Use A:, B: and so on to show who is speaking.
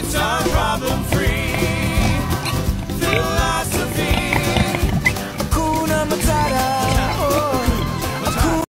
A: It's our problem free philosophy. Hakuna Matata.